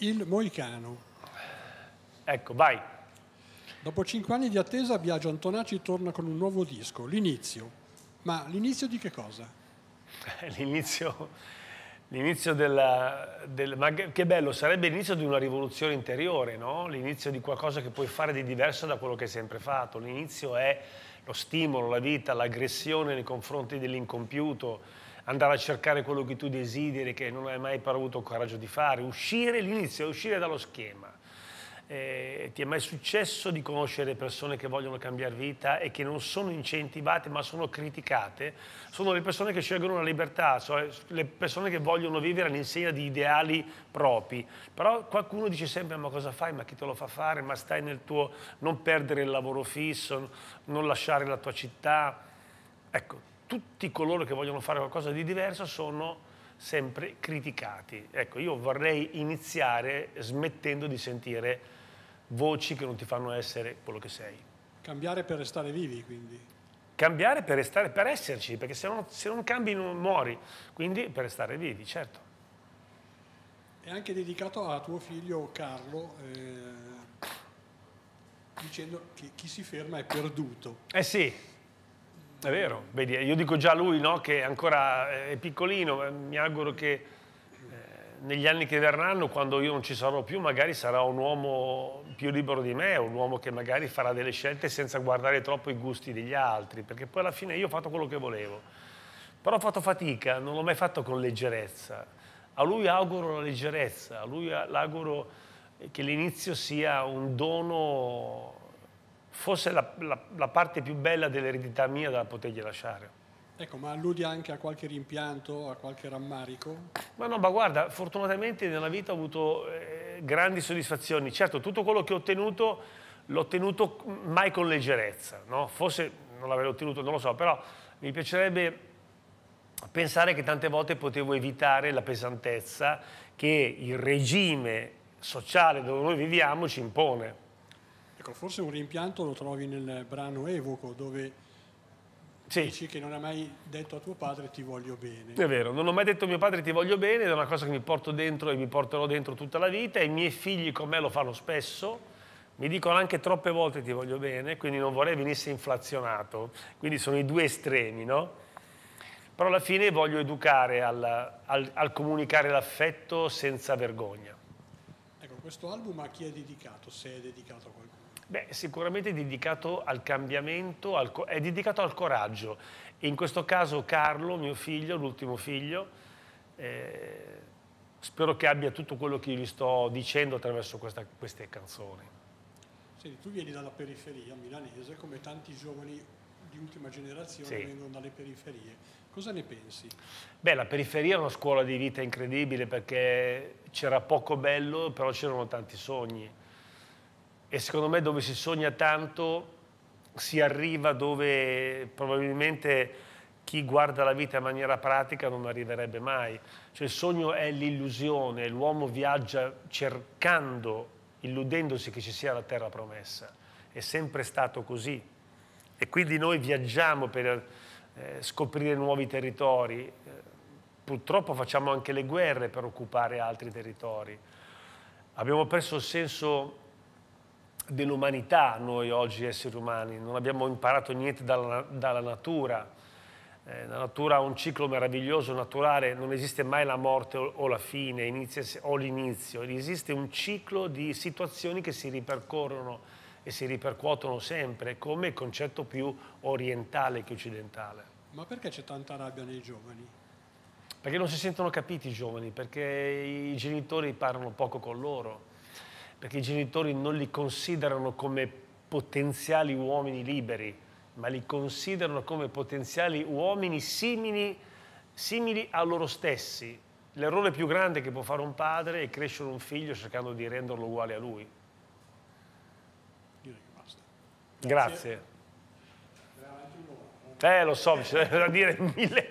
Il Moicano. Ecco, vai. Dopo cinque anni di attesa, Biagio Antonacci torna con un nuovo disco, L'inizio. Ma l'inizio di che cosa? L'inizio, l'inizio della, del, ma che bello, sarebbe l'inizio di una rivoluzione interiore, no? L'inizio di qualcosa che puoi fare di diverso da quello che hai sempre fatto. L'inizio è lo stimolo, la vita, l'aggressione nei confronti dell'incompiuto, andare a cercare quello che tu desideri, che non hai mai avuto il coraggio di fare, uscire, l'inizio è uscire dallo schema. Eh, ti è mai successo di conoscere persone che vogliono cambiare vita e che non sono incentivate ma sono criticate? Sono le persone che scelgono la libertà, cioè le persone che vogliono vivere all'insegna di ideali propri. Però qualcuno dice sempre ma cosa fai, ma chi te lo fa fare, ma stai nel tuo, non perdere il lavoro fisso, non lasciare la tua città. Ecco, tutti coloro che vogliono fare qualcosa di diverso sono sempre criticati. Ecco, io vorrei iniziare smettendo di sentire voci che non ti fanno essere quello che sei. Cambiare per restare vivi, quindi. Cambiare per, restare, per esserci, perché se non, se non cambi non muori, quindi per restare vivi, certo. È anche dedicato a tuo figlio Carlo, eh, dicendo che chi si ferma è perduto. Eh sì, è vero, vedi, io dico già a lui no, che ancora è piccolino, mi auguro che negli anni che verranno, quando io non ci sarò più, magari sarà un uomo più libero di me, un uomo che magari farà delle scelte senza guardare troppo i gusti degli altri, perché poi alla fine io ho fatto quello che volevo. Però ho fatto fatica, non l'ho mai fatto con leggerezza. A lui auguro la leggerezza, a lui auguro che l'inizio sia un dono, fosse la, la, la parte più bella dell'eredità mia da potergli lasciare. Ecco, ma alludi anche a qualche rimpianto, a qualche rammarico? Ma no, ma guarda, fortunatamente nella vita ho avuto eh, grandi soddisfazioni. Certo, tutto quello che ho ottenuto l'ho ottenuto mai con leggerezza, no? Forse non l'avrei ottenuto, non lo so, però mi piacerebbe pensare che tante volte potevo evitare la pesantezza che il regime sociale dove noi viviamo ci impone. Ecco, forse un rimpianto lo trovi nel brano Evoco, dove sì. Dici che non hai mai detto a tuo padre ti voglio bene. È vero, non ho mai detto a mio padre ti voglio bene, è una cosa che mi porto dentro e mi porterò dentro tutta la vita e i miei figli con me lo fanno spesso. Mi dicono anche troppe volte ti voglio bene, quindi non vorrei venisse inflazionato. Quindi sono i due estremi, no? Però alla fine voglio educare al, al, al comunicare l'affetto senza vergogna. Ecco, questo album a chi è dedicato, se è dedicato a qualcuno? Beh, sicuramente è dedicato al cambiamento, al, è dedicato al coraggio. In questo caso Carlo, mio figlio, l'ultimo figlio, eh, spero che abbia tutto quello che io gli sto dicendo attraverso questa, queste canzoni. Senti, tu vieni dalla periferia milanese, come tanti giovani di ultima generazione sì. vengono dalle periferie. Cosa ne pensi? Beh, la periferia è una scuola di vita incredibile perché c'era poco bello, però c'erano tanti sogni e secondo me dove si sogna tanto si arriva dove probabilmente chi guarda la vita in maniera pratica non arriverebbe mai. Cioè il sogno è l'illusione, l'uomo viaggia cercando, illudendosi che ci sia la terra promessa. È sempre stato così. E quindi noi viaggiamo per eh, scoprire nuovi territori. Purtroppo facciamo anche le guerre per occupare altri territori. Abbiamo perso il senso dell'umanità noi oggi esseri umani, non abbiamo imparato niente dalla, dalla natura. Eh, la natura ha un ciclo meraviglioso, naturale, non esiste mai la morte o, o la fine inizia, o l'inizio, esiste un ciclo di situazioni che si ripercorrono e si ripercuotono sempre, come concetto più orientale che occidentale. Ma perché c'è tanta rabbia nei giovani? Perché non si sentono capiti i giovani, perché i genitori parlano poco con loro perché i genitori non li considerano come potenziali uomini liberi, ma li considerano come potenziali uomini simili, simili a loro stessi. L'errore più grande che può fare un padre è crescere un figlio cercando di renderlo uguale a lui. Direi che basta. Grazie. Grazie. Eh, lo so, c'è da dire mille,